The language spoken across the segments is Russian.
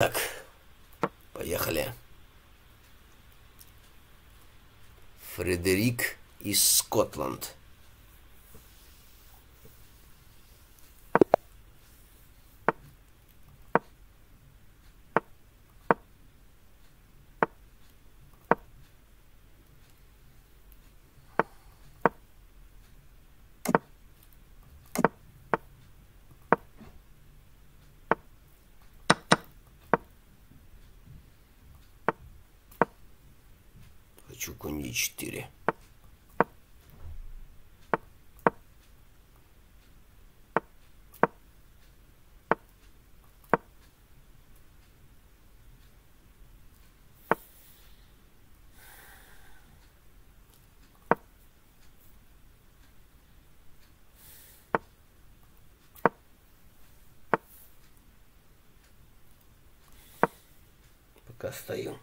Так, поехали. Фредерик из Скотланд. Конь Е4. Пока стою.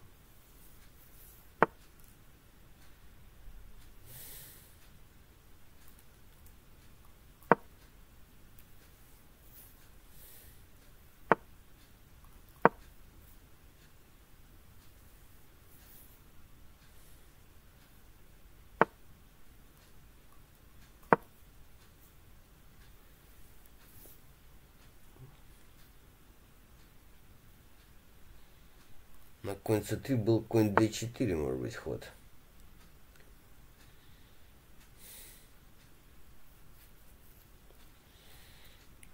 Конь c3 был конь d4, может быть, ход.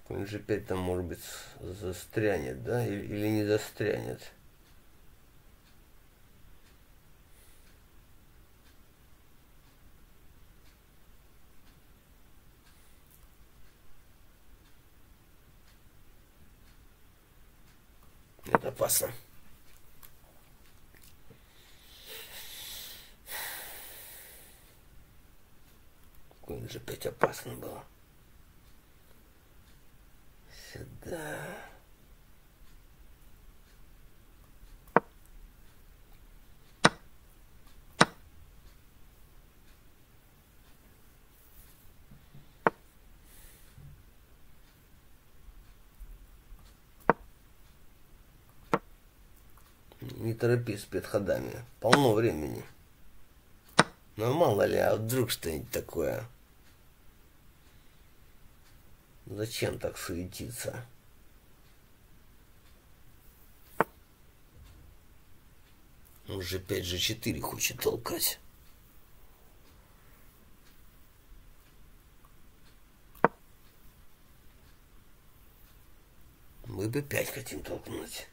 Конь g5 там, может быть, застрянет, да? Или, или не застрянет. Это опасно. Конь же опять опасно было. Сюда. Не торопись с подходами. Полно времени. Ну мало ли, а вдруг что-нибудь такое. Зачем так суетиться? Он же 5 же 4 хочет толкать. Мы бы 5 хотим толкнуть.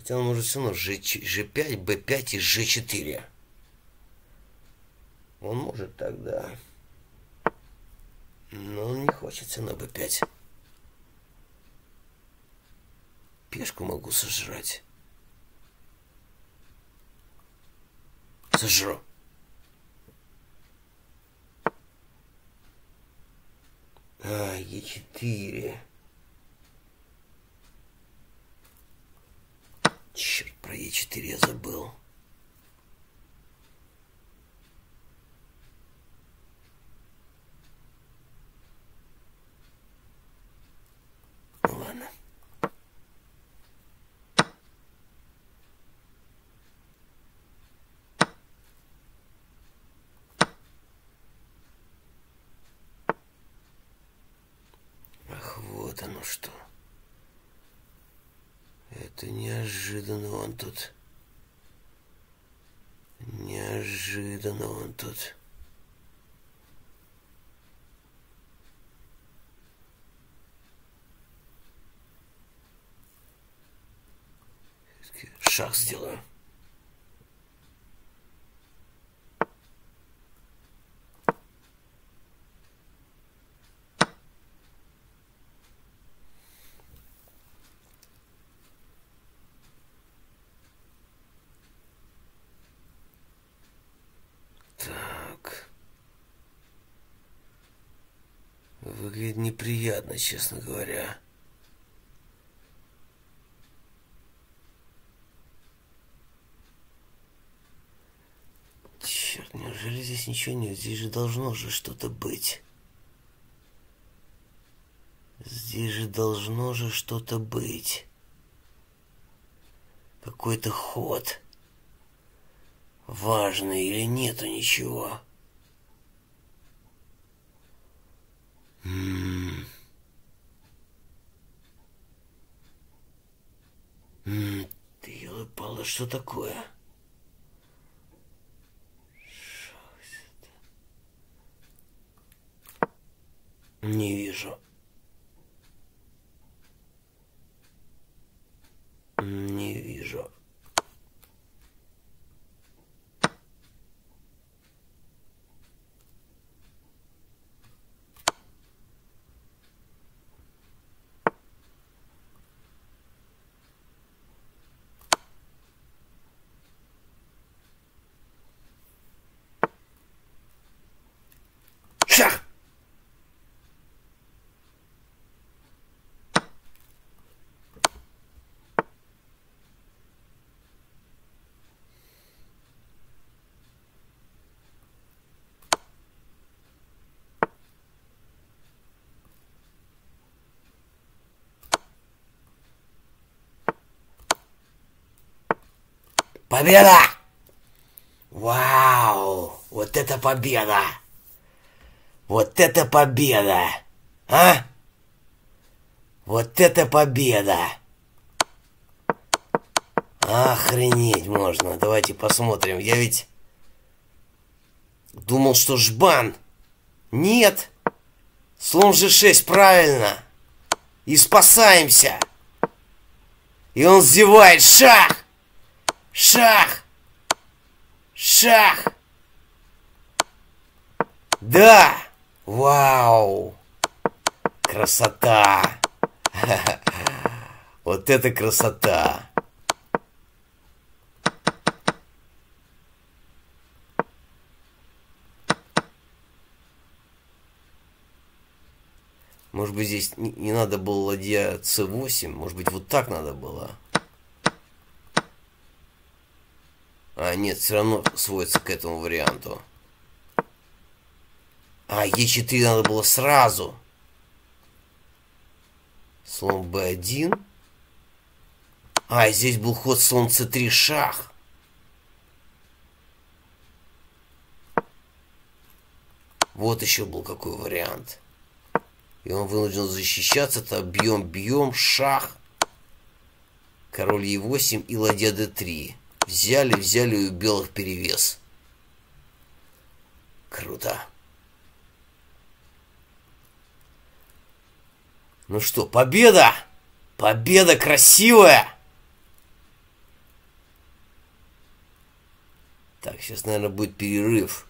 Хотя он может все равно G5, B5 и G4. Он может тогда. Но он не хочет на B5. Пешку могу сожрать. Сожру. А, Е4. Черт, про Е4 я забыл. Ну ладно. Ах, вот оно что. Это неожиданно он тут. Неожиданно он тут. Шаг сделаю. Выглядит неприятно, честно говоря. Черт, неужели здесь ничего нет? Здесь же должно же что-то быть. Здесь же должно же что-то быть. Какой-то ход. Важный или нету ничего? Ты елы что такое? Не вижу. Победа! Вау! Вот это победа! Вот это победа! А? Вот это победа! Охренеть можно. Давайте посмотрим. Я ведь думал, что жбан. Нет. Слон G6, правильно. И спасаемся. И он зевает. Шах! Шах! Шах! Да! Вау! Красота! Вот это красота! Может быть, здесь не, надо было ладья c8, может быть, вот так надо было. А, нет, все равно сводится к этому варианту. А, Е4 надо было сразу. Слон Б1. А, здесь был ход слон С3 шах. Вот еще был какой вариант. И он вынужден защищаться. То бьем, бьем, шах. Король Е8 и ладья Д3. Взяли, взяли у белых перевес. Круто. Ну что, победа! Победа красивая! Так, сейчас, наверное, будет перерыв.